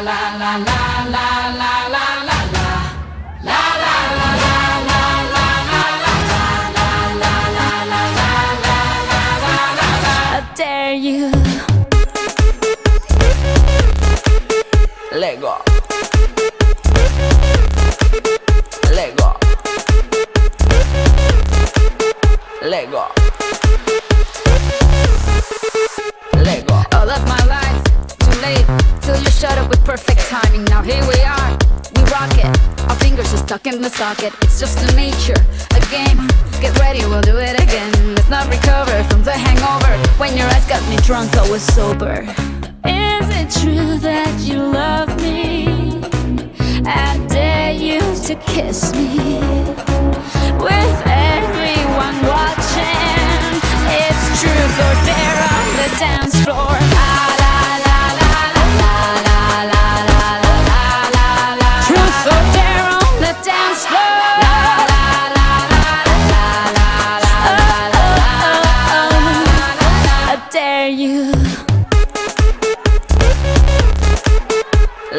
la la la la la la la Lego. Lego. Lego. Timing. Now here we are, we rock it. Our fingers are stuck in the socket. It's just a nature, a game. Get ready, we'll do it again. Let's not recover from the hangover. When your eyes got me drunk, I was sober. Is it true that you love me? I dare you to kiss me with everyone watching. It's truth or dare on the dance floor.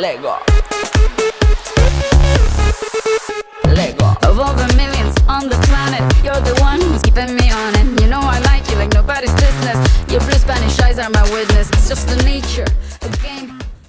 Lego. Lego. Of all the millions on the planet, you're the one who's keeping me on it. You know I like you like nobody's business. Your blue Spanish eyes are my witness. It's just the nature, a game.